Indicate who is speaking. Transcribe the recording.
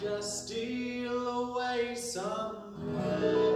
Speaker 1: just steal away somewhere.